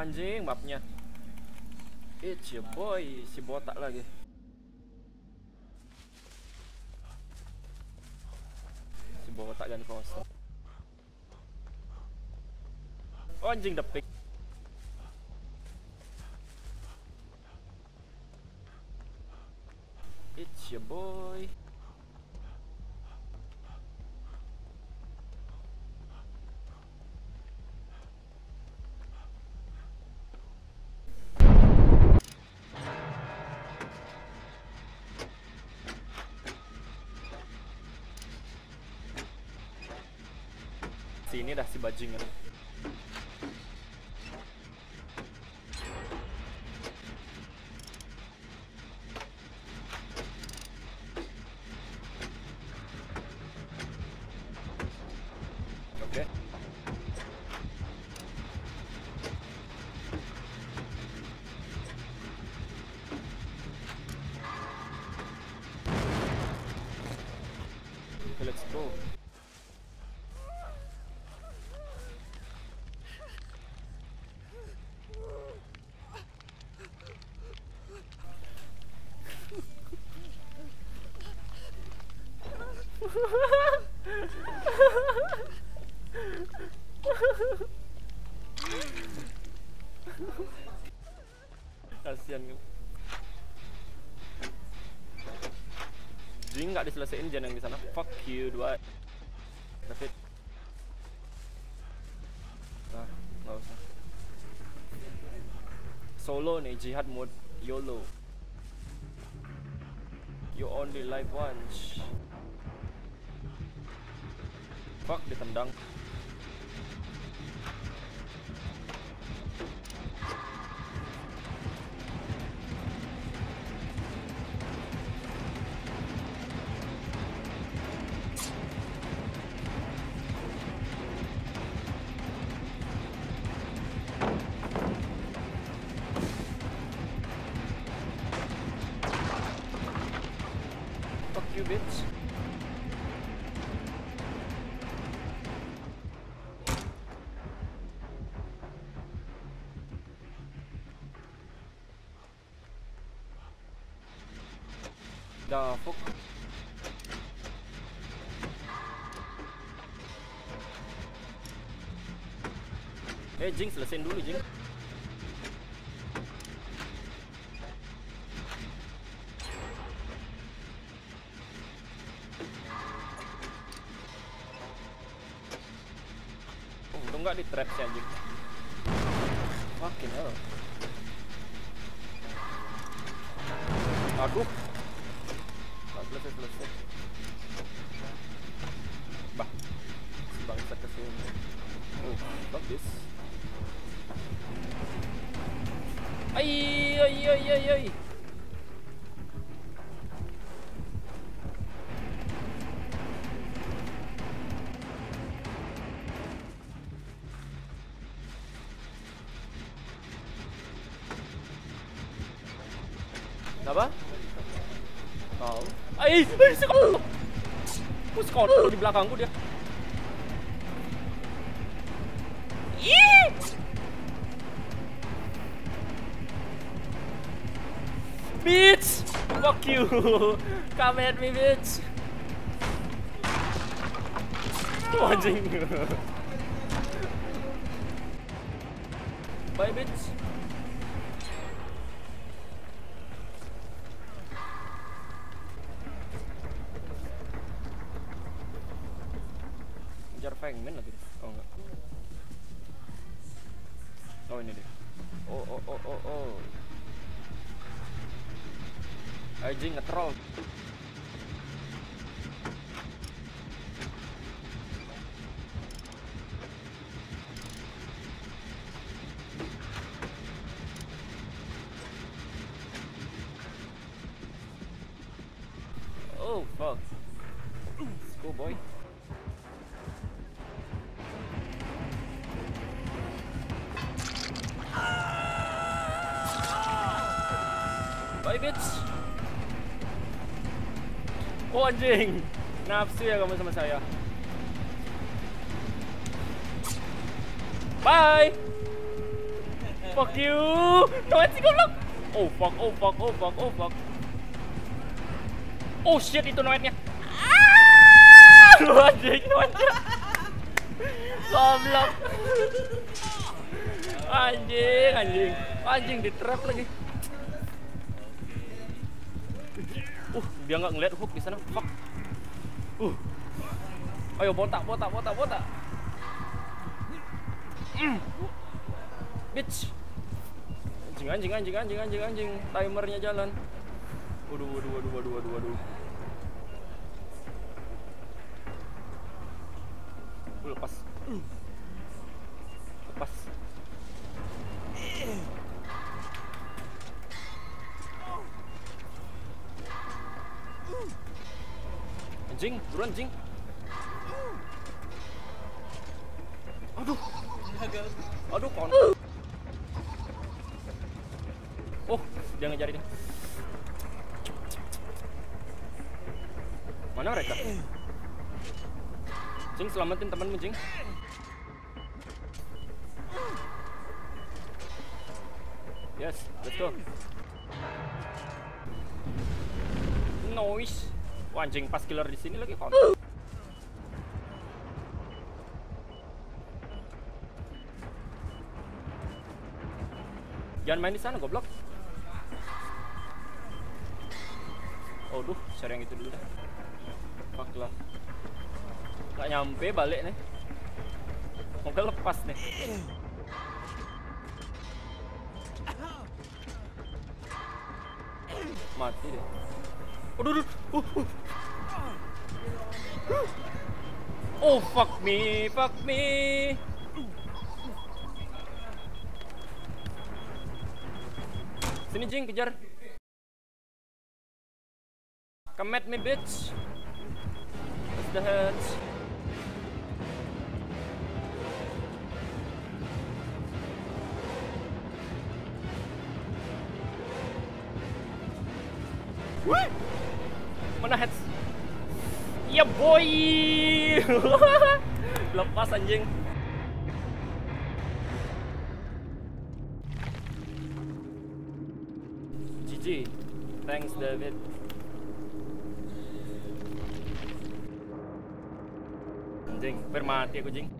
Anjing mapnya. It's your boy, si botak lagi. Si botak kan kosong. Oh, anjing depik. It's your boy. Sini dah si bajingan. Oke, let's go. Kasian. Jing nggak diselesaiin Jen yang di sana. Fuck you dua. David. Nah, nggak usah. Solo nih jihad mode YOLO. You only live once. Fuck ditendang. Bitch. Dah fuck. Eh Jing selesaiin dulu Jing. Nggak di trap sih anjing. Fucking hell. Aduh. Nggak selesai selesai. Bah. Si bangsa ke sini. Oh, fuck this. Ay, ay, ay, ay, ay. Apa? Tahu. Si kau. Oh, si kau di belakangku dia. Ih! Bitch! Fuck you! Come at me, bitch! Oh, anjing. Bye, bitch. Oh ini dia. Oh oh oh oh oh. Anjing ngetroll. Oh fuck. Let's go boy. Bitch. Oh anjing. Nafsu ya kamu sama saya. Bye. Fuck you. No sih goblok. Oh fuck, oh fuck, oh fuck, oh fuck. Oh shit itu noetnya. Ah! Anjing, lu anjing. Goblok. Anjing, anjing. Anjing di trap lagi. Uh, dia nggak ngeliat hook di sana. Fuck. Uh. Ayo botak, botak, botak, botak. Mm. Bitch. Anjing, anjing, anjing, anjing, anjing, anjing. Timernya jalan. Waduh, waduh, waduh, waduh, waduh, waduh. Lepas. Lepas. Anjing, buruan anjing. Aduh. Aduh, kon. Oh, dia ngejar ini. Mana mereka? Jing, selamatin temanmu, Jing. Yes, let's go. Noise. Wah, anjing pas killer di sini lagi kon. Jangan main di sana, goblok. Oh, duh, share yang itu dulu dah. Fuck lah. Gak nyampe balik nih. Moga lepas nih. Mati deh. Aduh, aduh. Uh, uh. Oh, fuck me, fuck me. Sini Jing, kejar. Come at me, bitch. What's the heads? Boy! Lepas anjing. GG. Thanks David. Anjing, hampir mati aku jing.